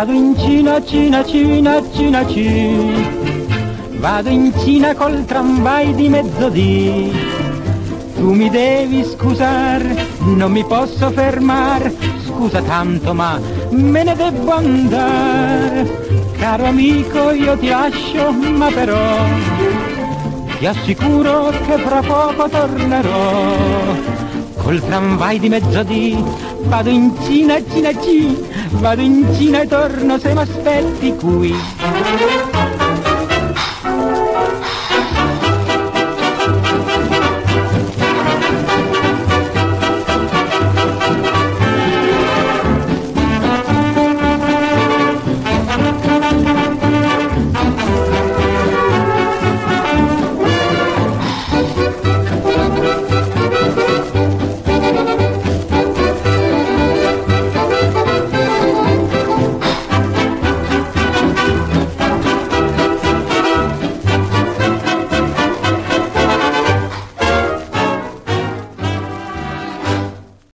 Vado in Cina, Cina, Cina, Cina, Cina. Vado in Cina col tramvai di mezzodì. Tu mi devi scusare, non mi posso fermare. Scusa tanto, ma me ne devo andare. Caro amico, io ti lascio, ma però ti assicuro che fra poco tornerò. Col tramvai di mezzodì vado in Cina, Cina, Cina, vado in Cina e torno se mi aspetti qui.